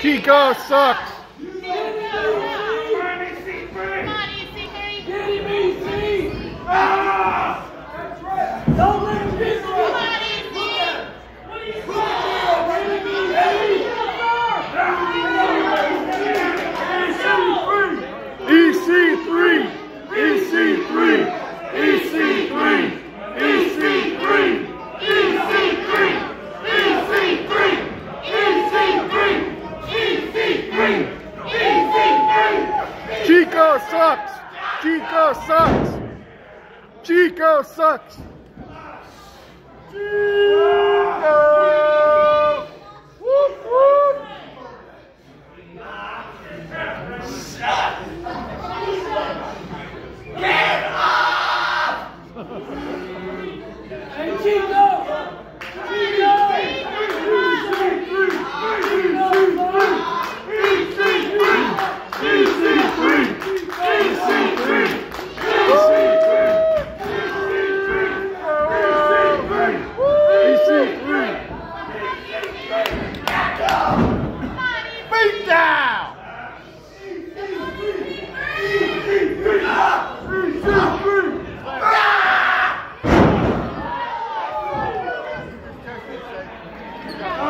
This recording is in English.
Chico sucks. Ah! Don't let him get Sucks. Chico sucks. Chico sucks. Chico. Whoop, whoop. Shut Tchau.